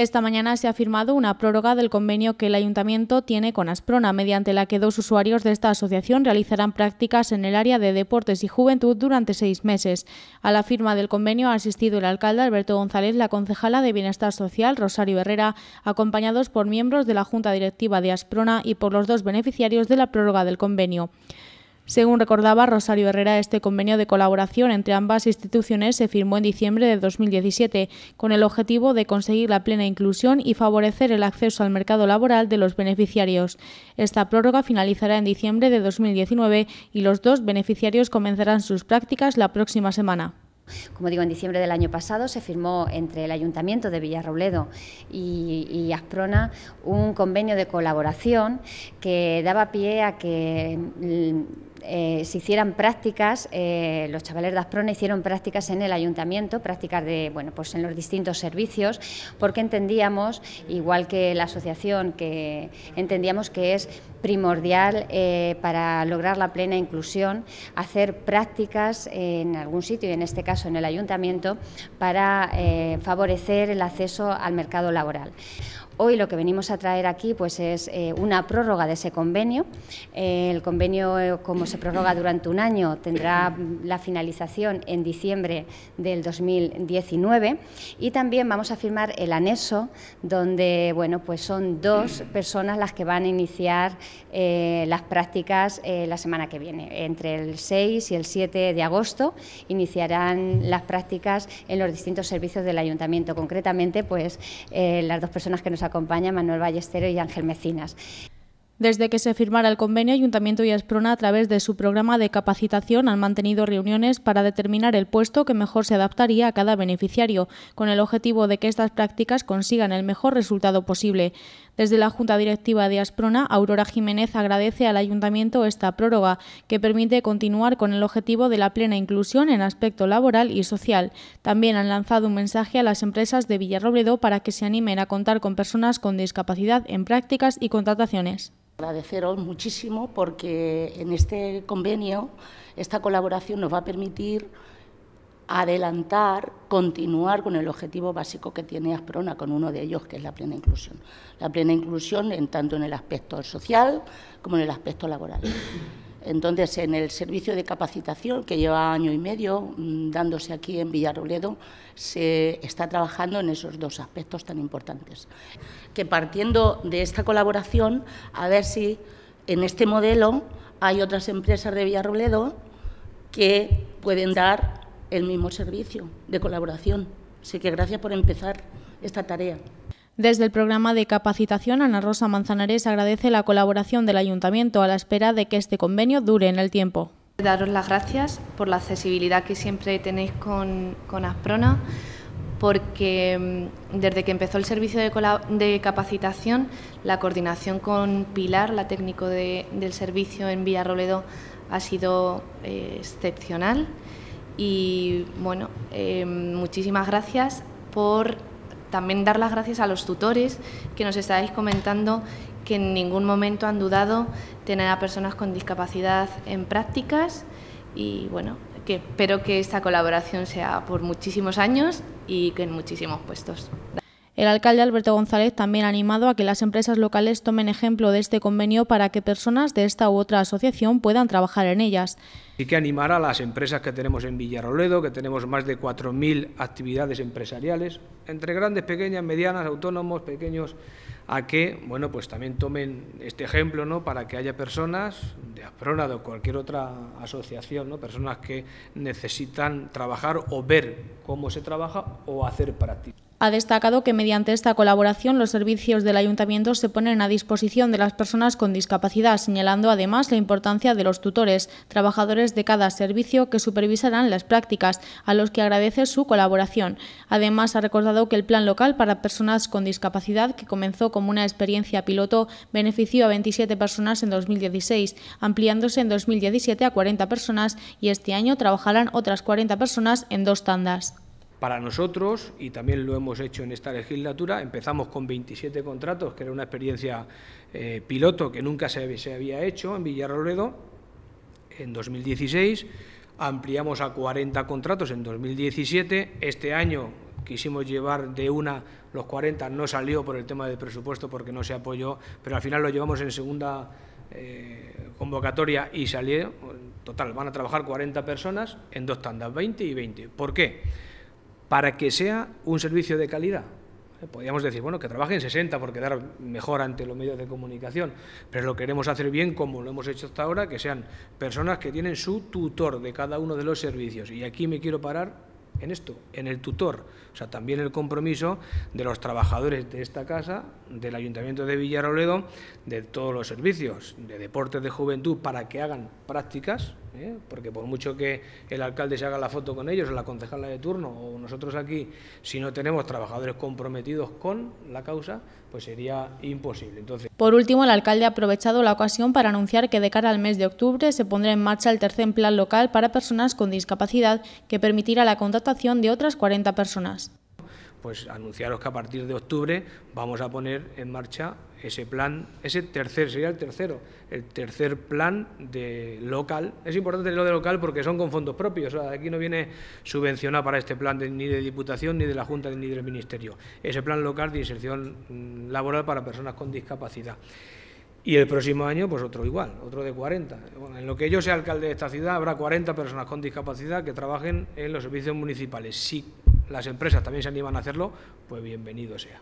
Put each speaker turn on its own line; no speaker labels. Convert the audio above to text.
Esta mañana se ha firmado una prórroga del convenio que el Ayuntamiento tiene con Asprona, mediante la que dos usuarios de esta asociación realizarán prácticas en el área de deportes y juventud durante seis meses. A la firma del convenio ha asistido el alcalde Alberto González, la concejala de Bienestar Social Rosario Herrera, acompañados por miembros de la Junta Directiva de Asprona y por los dos beneficiarios de la prórroga del convenio. Según recordaba Rosario Herrera, este convenio de colaboración entre ambas instituciones se firmó en diciembre de 2017 con el objetivo de conseguir la plena inclusión y favorecer el acceso al mercado laboral de los beneficiarios. Esta prórroga finalizará en diciembre de 2019 y los dos beneficiarios comenzarán sus prácticas la próxima semana.
Como digo, en diciembre del año pasado se firmó entre el Ayuntamiento de Villarrobledo y, y, Asprona un convenio de colaboración que daba pie a que eh, se hicieran prácticas, eh, los chavales de Asprona hicieron prácticas en el ayuntamiento, prácticas de, bueno, pues en los distintos servicios, porque entendíamos, igual que la asociación, que entendíamos que es primordial eh, para lograr la plena inclusión hacer prácticas en algún sitio, y en este caso en el ayuntamiento, para favorecer el acceso al mercado laboral. Hoy lo que venimos a traer aquí pues, es eh, una prórroga de ese convenio. Eh, el convenio, eh, como se prorroga durante un año, tendrá la finalización en diciembre del 2019 y también vamos a firmar el anexo donde bueno, pues son dos personas las que van a iniciar las prácticas la semana que viene. Entre el 6 y el 7 de agosto iniciarán las prácticas en los distintos servicios del ayuntamiento. Concretamente, pues las dos personas que nos acompaña Manuel Ballestero y Ángel Mecinas.
Desde que se firmara el convenio, Ayuntamiento y Esprona, a través de su programa de capacitación, han mantenido reuniones para determinar el puesto que mejor se adaptaría a cada beneficiario, con el objetivo de que estas prácticas consigan el mejor resultado posible. Desde la Junta Directiva de Asprona, Aurora Jiménez agradece al Ayuntamiento esta prórroga, que permite continuar con el objetivo de la plena inclusión en aspecto laboral y social. También han lanzado un mensaje a las empresas de Villarrobledo para que se animen a contar con personas con discapacidad en prácticas y contrataciones.
Agradeceros muchísimo porque en este convenio esta colaboración nos va a permitir adelantar, continuar con el objetivo básico que tiene Asprona, con uno de ellos que es la plena inclusión. La plena inclusión en tanto en el aspecto social como en el aspecto laboral. Entonces, en el servicio de capacitación, que lleva año y medio mm, dándose aquí en Villarroledo, se está trabajando en esos dos aspectos tan importantes. Que partiendo de esta colaboración, a ver si en este modelo hay otras empresas de Villarroledo que pueden dar el mismo servicio de colaboración. Así que gracias por empezar esta tarea.
Desde el programa de capacitación, Ana Rosa Manzanares agradece la colaboración del Ayuntamiento a la espera de que este convenio dure en el tiempo.
Daros las gracias por la accesibilidad que siempre tenéis con, con Asprona, porque mm, desde que empezó el servicio de, capacitación, la coordinación con Pilar, la técnico del servicio en Villarroledo, ha sido eh, excepcional. Y bueno, eh, muchísimas gracias por también dar las gracias a los tutores que nos estáis comentando que en ningún momento han dudado tener a personas con discapacidad en prácticas y bueno, que espero que esta colaboración sea por muchísimos años y que en muchísimos puestos.
El alcalde Alberto González también ha animado a que las empresas locales tomen ejemplo de este convenio para que personas de esta u otra asociación puedan trabajar en ellas.
Y que animar a las empresas que tenemos en Villarroledo, que tenemos más de 4.000 actividades empresariales, entre grandes, pequeñas, medianas, autónomos, pequeños, a que bueno, pues también tomen este ejemplo ¿no? para que haya personas de Asprona o cualquier otra asociación, ¿no? personas que necesitan trabajar o ver cómo se trabaja o hacer práctica.
Ha destacado que mediante esta colaboración los servicios del ayuntamiento se ponen a disposición de las personas con discapacidad, señalando además la importancia de los tutores, trabajadores de cada servicio que supervisarán las prácticas, a los que agradece su colaboración. Además, ha recordado que el plan local para personas con discapacidad, que comenzó como una experiencia piloto, benefició a 27 personas en 2016, ampliándose en 2017 a 40 personas y este año trabajarán otras 40 personas en dos tandas.
Para nosotros, y también lo hemos hecho en esta legislatura, empezamos con 27 contratos, que era una experiencia eh, piloto que nunca se, había hecho en Villarroledo. En 2016 ampliamos a 40 contratos en 2017. Este año quisimos llevar de una los 40, no salió por el tema del presupuesto porque no se apoyó, pero al final lo llevamos en segunda eh, convocatoria y salió, total, van a trabajar 40 personas en dos tandas, 20 y 20. ¿Por qué? Para que sea un servicio de calidad. Eh, podríamos decir, bueno, que trabajen 60 por quedar mejor ante los medios de comunicación, pero lo queremos hacer bien como lo hemos hecho hasta ahora, que sean personas que tienen su tutor de cada uno de los servicios. Y aquí me quiero parar en esto, en el tutor, o sea, también el compromiso de los trabajadores de esta casa, del Ayuntamiento de Villarroledo, de todos los servicios, de deportes de juventud, para que hagan prácticas, ¿eh? porque por mucho que el alcalde se haga la foto con ellos, o la concejala de turno, o nosotros aquí, si no tenemos trabajadores comprometidos con la causa, pues sería imposible. Entonces...
Por último, el alcalde ha aprovechado la ocasión para anunciar que de cara al mes de octubre se pondrá en marcha el tercer plan local para personas con discapacidad que permitirá la contratación de otras 40 personas
pues anunciaros que a partir de octubre vamos a poner en marcha ese plan, ese tercer, sería el tercero, el tercer plan de local. Es importante lo de local porque son con fondos propios, aquí no viene subvencionado para este plan ni de Diputación, ni de la Junta, ni del Ministerio. Ese plan local de inserción laboral para personas con discapacidad. Y el próximo año, pues otro igual, otro de 40. en lo que yo sea alcalde de esta ciudad, habrá 40 personas con discapacidad que trabajen en los servicios municipales. Si las empresas también se animan a hacerlo, pues bienvenido sea.